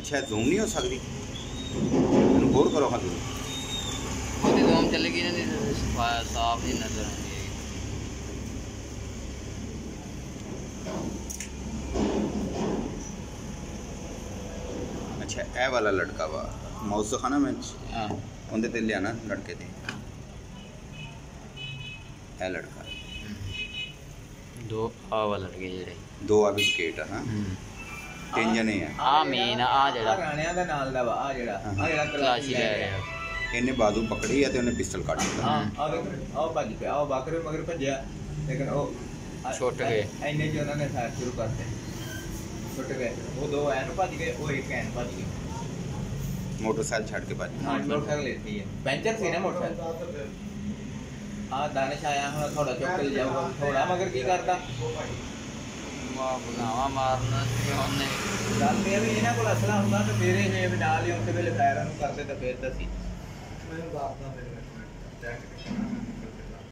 ਅੱਛਾ ਜ਼ੂਮ ਨਹੀਂ ਹੋ ਸਕਦੀ ਇਹਨੂੰ ਹੋਰ ਕਰੋ ਹਾਂ ਜ਼ੂਮ ਉਹਦੀ ਦੋਮ ਚੱਲ ਗਈ ਨਾ ਦੀ ਸਫਾ- ਸਾਫ਼ ਨਹੀਂ ਨਜ਼ਰ ਆਉਂਦੀ ਹੈਗੀ ਅੱਛਾ ਇਹ ਵਾਲਾ ਲੜਕਾ ਵਾ ਮਾਊਸ ਦਿਖਾਣਾ ਮੈਂ ਹਾਂ ਉਹਦੇ ਤੇ ਲਿਆਣਾ ਲੜਕੇ ਤੇ ਇਹ ਲੜਕਾ ਦੋ ਆ ਵਾਲਾ ਲੜਕੇ ਜਿਹੜੇ ਦੋ ਆ ਵਿਕੇਟ ਆ ਹਾਂ ਤਿੰਨ ਜਣੇ ਆ ਆ ਮੇਨ ਆ ਜਿਹੜਾ ਰਾਣਿਆਂ ਦਾ ਨਾਲ ਦਾ ਵਾ ਆ ਜਿਹੜਾ ਆ ਜਿਹੜਾ ਤਲਾਸ਼ੀ ਲੈ ਰਿਹਾ ਇਹਨੇ ਬਾਜ਼ੂ ਪਕੜੀ ਆ ਤੇ ਉਹਨੇ ਪਿਸਟਲ ਕੱਢ ਦਿੱਤਾ ਹਾਂ ਆ ਦੇਖ ਆ ਭੱਜ ਪਿਆ ਆ ਬਾਕਰੇ ਮਗਰ ਭੱਜਿਆ ਲੇਕਿਨ ਉਹ ਆ- ਛੁੱਟ ਗਏ। ਇੰਨੇ ਚ ਉਹਨਾਂ ਨੇ ਫਾਇਰ ਸ਼ੁਰੂ ਕਰਤੇ ਛੁੱਟ ਗਏ ਉਹ ਦੋ ਐਨ ਭੱਜ ਗਏ ਉਹ ਇੱਕ ਐਨ ਭੱਜ ਗਈ ਮੋਟਰਸਾਈਕਲ ਛੱਡ ਕੇ ਭੱਜ ਹਾਂ ਮੋਟਰਸਾਈਕਲ ਲੈਤੀ ਹੈ ਪੈਂਚਰ ਸੀ ਨਾ ਮੋਟਰਸਾਈਕਲ ਆ ਦਾਨਿਸ਼ ਆਇਆ ਹੁਣ ਥੋੜਾ ਚੁੱਕ ਕੇ ਜਾਊਗਾ ਥੋੜਾ ਮਗਰ ਕੀ ਕਰਦਾ ਮਾ ਬਗਾਵਾ ਮਾਰਨਾ ਉਹਨੇ ਗੱਲ ਇਹ ਵੀ ਇਹਨਾਂ ਕੋਲ ਅਸਲਾ ਹੁੰਦਾ ਤੇ ਫੇਰ ਇਹ ਵੀ ਨਾਲ ਹੀ ਉਸੇ ਵੇਲੇ ਫਾਇਰਾਂ ਨੂੰ ਕਰਦੇ ਤਾਂ ਫੇਰ ਤਾਂ ਸੀ ਮੈਨੂੰ ਦੱਸਦਾ ਮੇਰੇ ਨਾਲ